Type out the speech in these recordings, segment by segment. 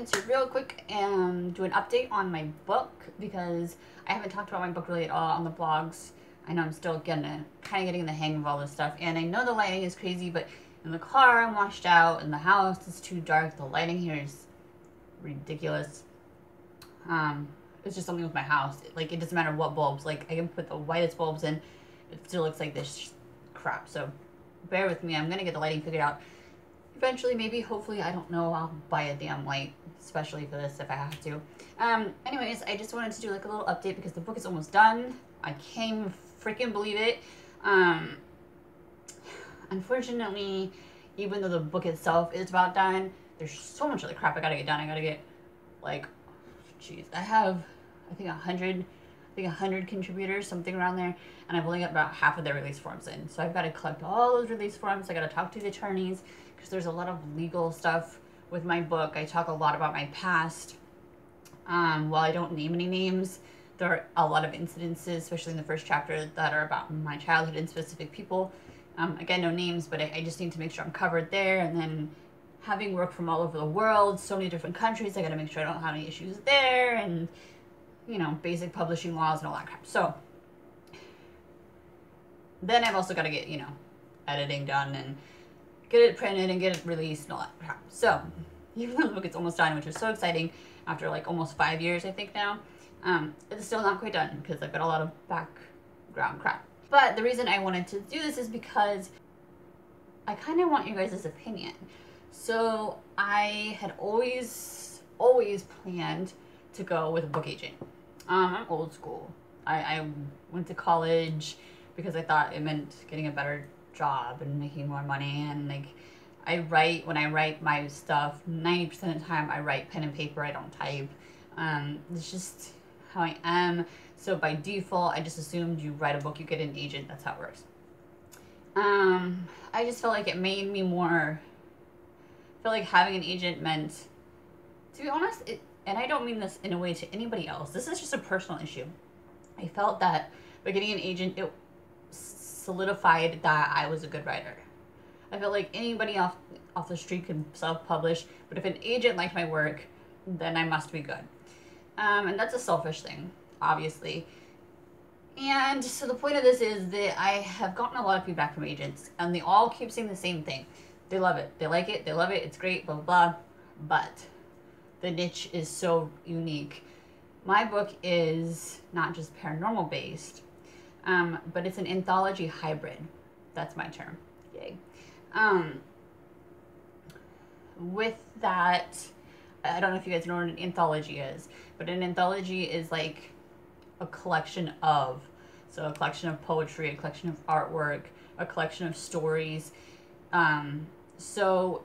wanted to real quick um, do an update on my book because I haven't talked about my book really at all on the blogs. I know I'm still getting kind of getting the hang of all this stuff, and I know the lighting is crazy, but in the car I'm washed out, in the house it's too dark. The lighting here is ridiculous. Um, it's just something with my house. Like it doesn't matter what bulbs. Like I can put the whitest bulbs in, it still looks like this crap. So bear with me. I'm gonna get the lighting figured out. Eventually, maybe, hopefully, I don't know. I'll buy a damn light, especially for this if I have to. Um, anyways, I just wanted to do like a little update because the book is almost done. I can't freaking believe it. Um, unfortunately, even though the book itself is about done, there's so much other crap I gotta get done. I gotta get like, jeez, I have, I think a hundred, I think a hundred contributors, something around there, and I've only got about half of their release forms in. So I've got to collect all those release forms. I got to talk to the attorneys because there's a lot of legal stuff with my book. I talk a lot about my past. Um, while I don't name any names, there are a lot of incidences, especially in the first chapter, that are about my childhood and specific people. Um, again, no names, but I, I just need to make sure I'm covered there. And then having worked from all over the world, so many different countries, I got to make sure I don't have any issues there, and you know, basic publishing laws and all that crap. So then I've also got to get you know, editing done and get it printed and get it released and all that crap. So even though the book is almost done, which is so exciting after like almost five years, I think now, um, it's still not quite done because I've got a lot of background crap. But the reason I wanted to do this is because I kind of want you guys' opinion. So I had always, always planned to go with a book agent. Um, I'm old school. I, I went to college because I thought it meant getting a better job and making more money and like I write when I write my stuff 90% of the time I write pen and paper I don't type um, it's just how I am so by default I just assumed you write a book you get an agent that's how it works um, I just felt like it made me more I feel like having an agent meant, to be honest, it, and I don't mean this in a way to anybody else. This is just a personal issue. I felt that by getting an agent, it solidified that I was a good writer. I felt like anybody off off the street could self-publish, but if an agent liked my work, then I must be good. Um, and that's a selfish thing, obviously. And so the point of this is that I have gotten a lot of feedback from agents, and they all keep saying the same thing. They love it. They like it. They love it. It's great. Blah, blah, blah. But the niche is so unique. My book is not just paranormal based, um, but it's an anthology hybrid. That's my term. Yay. Um, with that, I don't know if you guys know what an anthology is, but an anthology is like a collection of. So a collection of poetry, a collection of artwork, a collection of stories. Um, so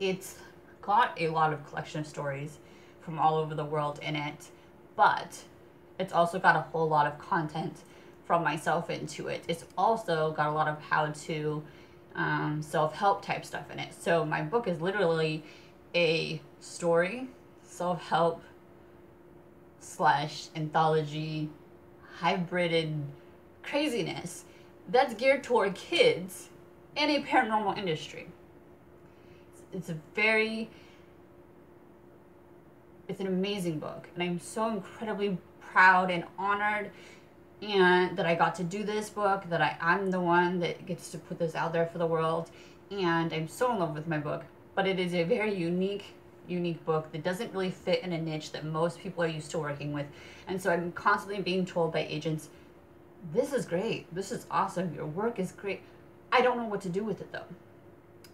it's got a lot of collection of stories from all over the world in it, but it's also got a whole lot of content from myself into it. It's also got a lot of how to um, self help type stuff in it. So my book is literally a story, self help slash anthology hybrided craziness that's geared toward kids in a paranormal industry it's a very it's an amazing book and i'm so incredibly proud and honored and that i got to do this book that I, i'm the one that gets to put this out there for the world and i'm so in love with my book. But it is a very unique unique book that doesn't really fit in a niche that most people are used to working with. And so i'm constantly being told by agents this is great. This is awesome. Your work is great. I don't know what to do with it though.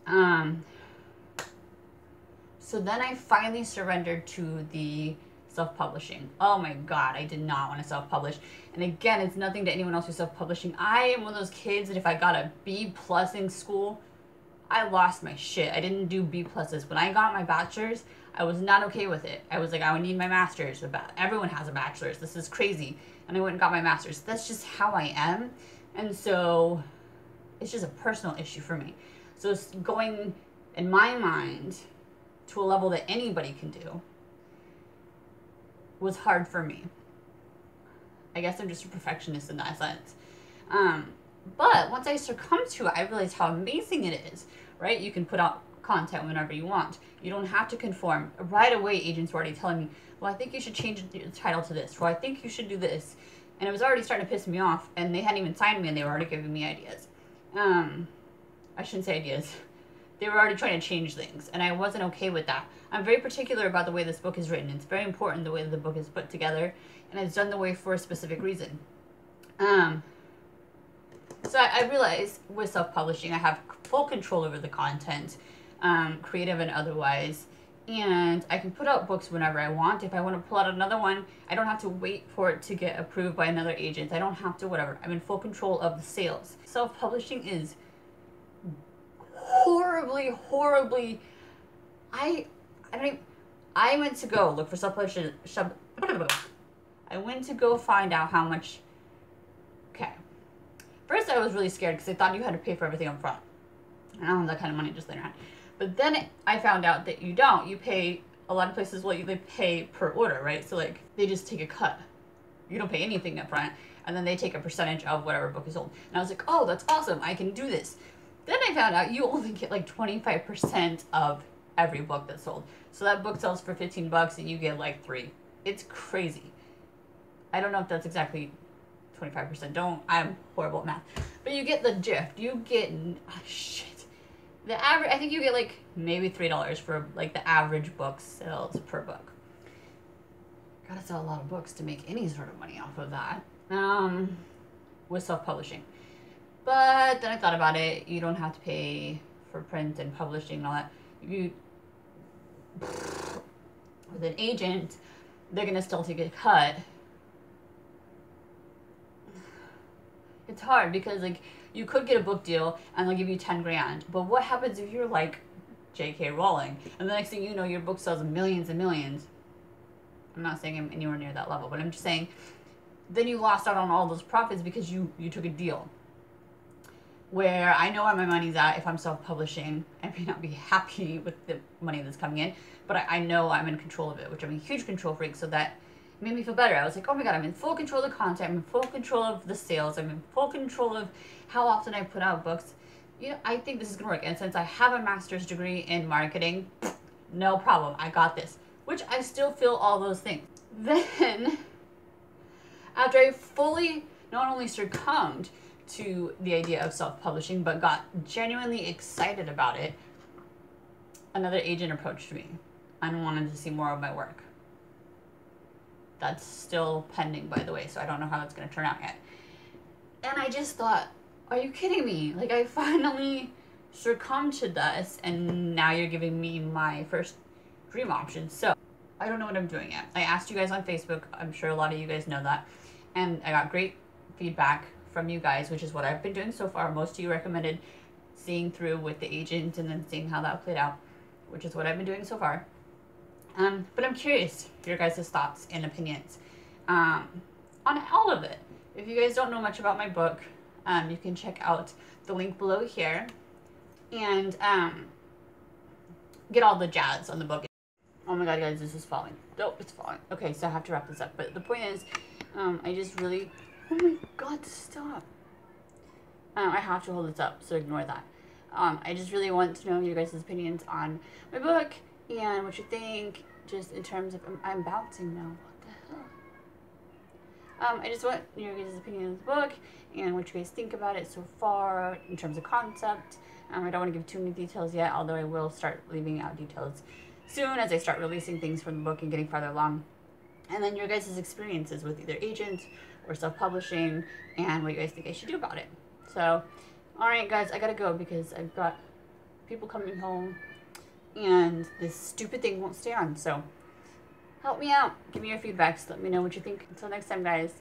Um, so then I finally surrendered to the self-publishing. Oh my god, I did not want to self-publish. And again, it's nothing to anyone else who's self-publishing. I am one of those kids that if I got a B plus in school, I lost my shit. I didn't do B pluses. When I got my bachelor's, I was not okay with it. I was like, I would need my master's. Everyone has a bachelor's. This is crazy. And I went and got my master's. That's just how I am. And so it's just a personal issue for me. So it's going, in my mind, to a level that anybody can do was hard for me. I guess I'm just a perfectionist in that sense. Um, but once I succumbed to it, I realized how amazing it is, right? You can put out content whenever you want. You don't have to conform. Right away, agents were already telling me, well, I think you should change the title to this, or I think you should do this. And it was already starting to piss me off, and they hadn't even signed me, and they were already giving me ideas. Um, I shouldn't say ideas. They were already trying to change things, and I wasn't okay with that. I'm very particular about the way this book is written. It's very important the way the book is put together, and it's done the way for a specific reason. Um, so I, I realized with self-publishing, I have full control over the content, um, creative and otherwise, and I can put out books whenever I want. If I want to pull out another one, I don't have to wait for it to get approved by another agent. I don't have to whatever. I'm in full control of the sales. Self-publishing is horribly, horribly. I, I. Even, I went to go look for self-publishing. I went to go find out how much. Okay. First, I was really scared because I thought you had to pay for everything up front. I don't have that kind of money just laying around. But then I found out that you don't. You pay a lot of places. Well, you, they pay per order, right? So like they just take a cut. You don't pay anything up front, and then they take a percentage of whatever book is sold. And I was like, oh, that's awesome. I can do this. Then I found out you only get like 25% of every book that's sold. So that book sells for 15 bucks and you get like three. It's crazy. I don't know if that's exactly 25%. Don't, I'm horrible at math. But you get the gist. You get, oh, shit. The average, I think you get like maybe $3 for like the average book sales per book. Gotta sell a lot of books to make any sort of money off of that. Um, with self-publishing. But then I thought about it. You don't have to pay for print and publishing and all that. You with an agent, they're gonna still take a cut. It's hard because like you could get a book deal and they'll give you ten grand. But what happens if you're like J.K. Rowling and the next thing you know your book sells millions and millions? I'm not saying I'm anywhere near that level, but I'm just saying then you lost out on all those profits because you you took a deal where I know where my money's at if I'm self-publishing. I may not be happy with the money that's coming in, but I, I know I'm in control of it, which I'm a huge control freak, so that made me feel better. I was like, oh my god, I'm in full control of the content, I'm in full control of the sales, I'm in full control of how often I put out books. You know, I think this is gonna work. And since I have a master's degree in marketing, no problem, I got this. Which I still feel all those things. Then, after I fully not only succumbed to the idea of self-publishing but got genuinely excited about it another agent approached me and wanted to see more of my work. That's still pending by the way so i don't know how that's going to turn out yet. And i just thought are you kidding me? Like i finally succumbed to this and now you're giving me my first dream option. So i don't know what i'm doing yet. I asked you guys on facebook i'm sure a lot of you guys know that and i got great feedback from you guys, which is what I've been doing so far. Most of you recommended seeing through with the agent and then seeing how that played out, which is what I've been doing so far. Um, but I'm curious your guys' thoughts and opinions um, on all of it. If you guys don't know much about my book, um, you can check out the link below here and um, get all the jazz on the book. Oh my god, guys, this is falling. Nope, it's falling. Okay, so I have to wrap this up. But the point is, um, I just really Oh my god, stop. Um, I have to hold this up, so ignore that. Um, I just really want to know your guys' opinions on my book and what you think, just in terms of. I'm, I'm bouncing now. What the hell? Um, I just want your guys' opinion on the book and what you guys think about it so far in terms of concept. Um, I don't want to give too many details yet, although I will start leaving out details soon as I start releasing things from the book and getting farther along. And then your guys' experiences with either agents or self-publishing and what you guys think I should do about it. So, alright guys, I gotta go because I've got people coming home and this stupid thing won't stay on. So, help me out. Give me your feedbacks. Let me know what you think. Until next time, guys.